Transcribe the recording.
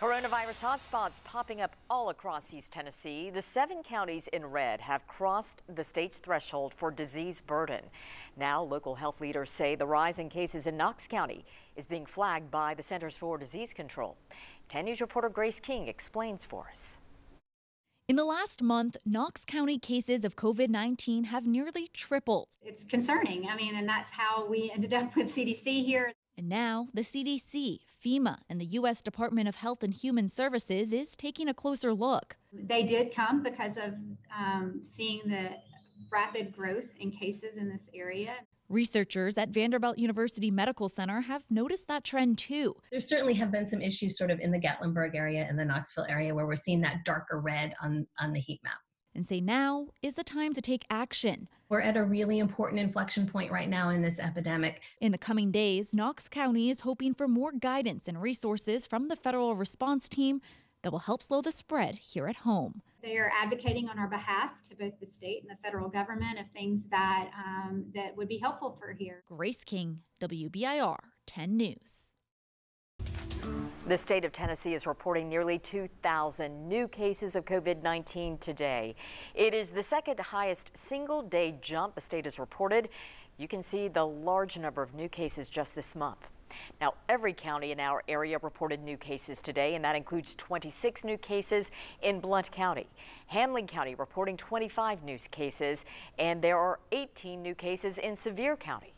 Coronavirus hotspots popping up all across East Tennessee. The seven counties in red have crossed the state's threshold for disease burden. Now, local health leaders say the rise in cases in Knox County is being flagged by the Centers for Disease Control. 10 News reporter Grace King explains for us. In the last month, Knox County cases of COVID 19 have nearly tripled. It's concerning. I mean, and that's how we ended up with CDC here. And now the CDC, FEMA, and the U.S. Department of Health and Human Services is taking a closer look. They did come because of um, seeing the rapid growth in cases in this area. Researchers at Vanderbilt University Medical Center have noticed that trend too. There certainly have been some issues sort of in the Gatlinburg area and the Knoxville area where we're seeing that darker red on, on the heat map and say now is the time to take action. We're at a really important inflection point right now in this epidemic. In the coming days, Knox County is hoping for more guidance and resources from the federal response team that will help slow the spread here at home. They are advocating on our behalf to both the state and the federal government of things that um, that would be helpful for here. Grace King, WBIR 10 News. The state of Tennessee is reporting nearly 2,000 new cases of COVID-19 today. It is the second highest single day jump the state has reported. You can see the large number of new cases just this month. Now, every county in our area reported new cases today, and that includes 26 new cases in Blunt County. Hamblen County reporting 25 new cases, and there are 18 new cases in Sevier County.